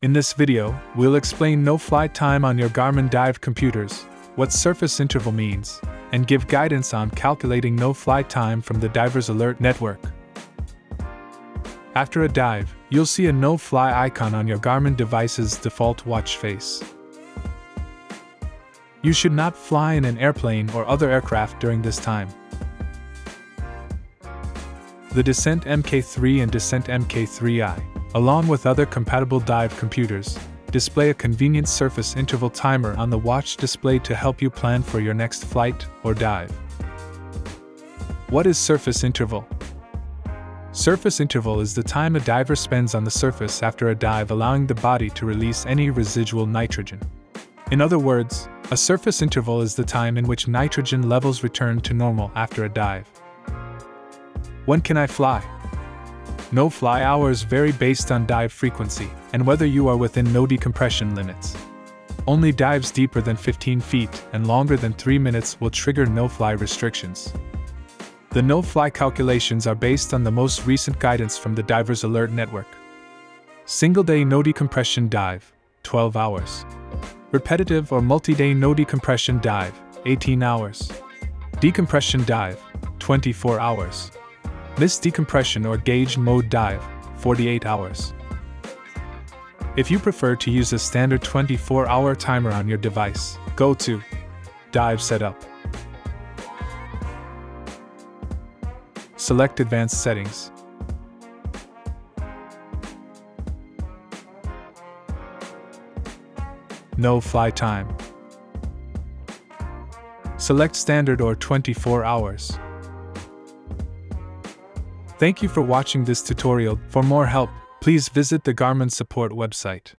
In this video, we'll explain no fly time on your Garmin Dive computers, what surface interval means, and give guidance on calculating no fly time from the Divers Alert Network. After a dive, you'll see a no fly icon on your Garmin device's default watch face. You should not fly in an airplane or other aircraft during this time. The Descent MK3 and Descent MK3i, along with other compatible dive computers, display a convenient surface interval timer on the watch display to help you plan for your next flight or dive. What is surface interval? Surface interval is the time a diver spends on the surface after a dive, allowing the body to release any residual nitrogen. In other words, a surface interval is the time in which nitrogen levels return to normal after a dive. When can I fly? No fly hours vary based on dive frequency and whether you are within no decompression limits. Only dives deeper than 15 feet and longer than 3 minutes will trigger no fly restrictions. The no fly calculations are based on the most recent guidance from the Divers Alert Network. Single day no decompression dive, 12 hours. Repetitive or multi day no decompression dive, 18 hours. Decompression dive, 24 hours. Missed decompression or gauge mode dive, 48 hours. If you prefer to use a standard 24 hour timer on your device, go to Dive Setup. Select Advanced Settings. No fly time. Select Standard or 24 hours. Thank you for watching this tutorial. For more help, please visit the Garmin support website.